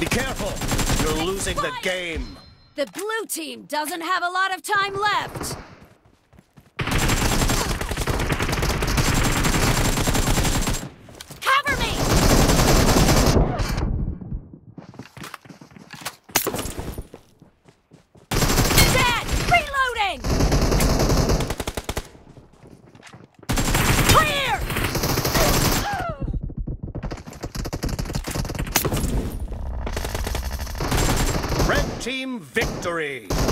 Be careful! You're losing the game! The blue team doesn't have a lot of time left. Team victory!